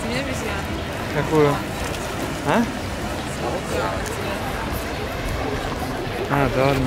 Сними обезьяну. Какую? А? А, да ладно.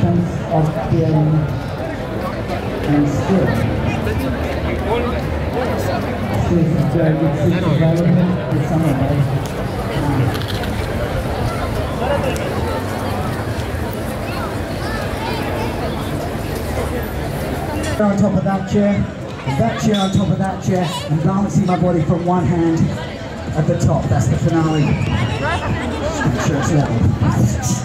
sense of and skill. This is development some of us. On top of that chair, that chair on top of that chair, and balancing my body from one hand at the top. That's the finale. Level.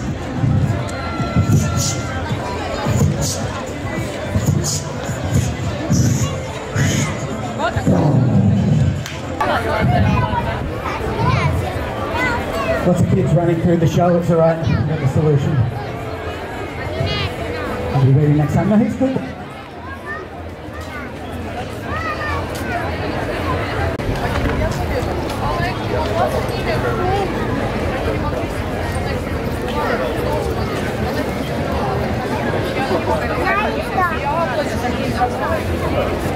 Kids running through the show, it's alright, we've got the solution. I'll be ready next time. No, he's cool. Get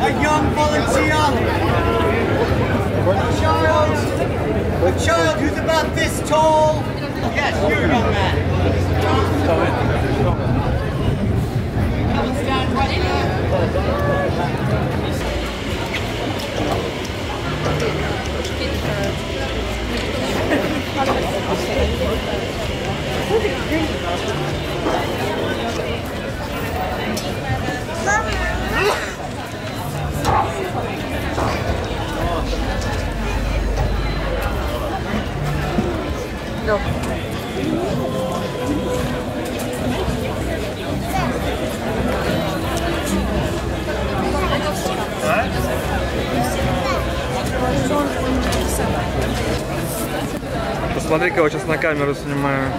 A young volunteer. A child. A child who's about this tall. Yes, you're a young man. Come and stand right there. Смотри-ка, я сейчас на камеру снимаю.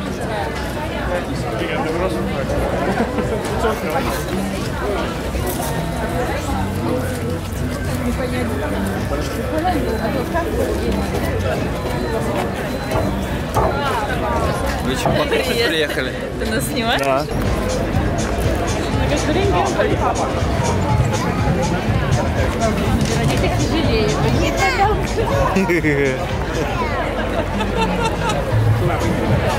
Вы что, покушать приехали? Ты нас снимаешь? Да. Clapping.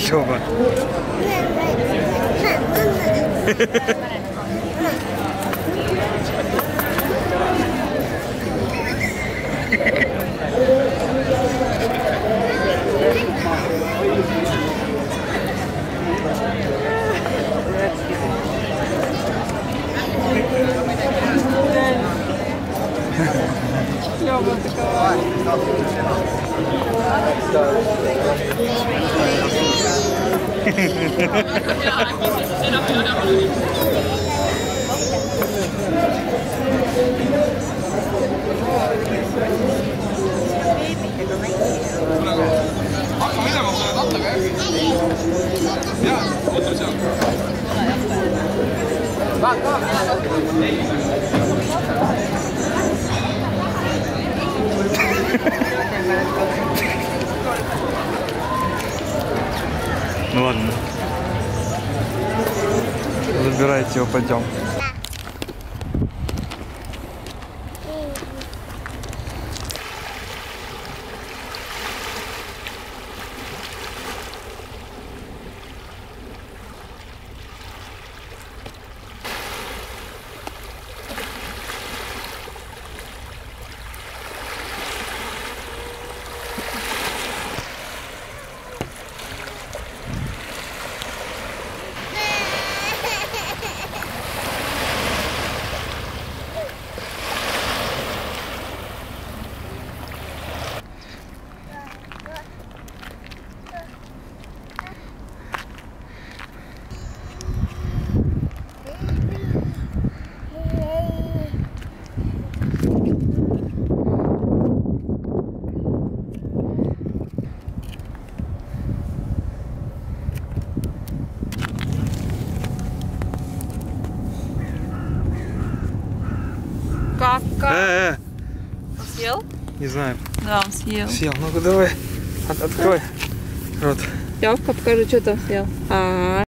評判 Yeah, but the guy. Ja, Ну ладно. Забирайте его, пойдем. Кака. Э, э, Съел? Не знаю. Да, он съел. Съел. Ну-ка давай. От- открой рот. Левка, покажи, что там съел. А,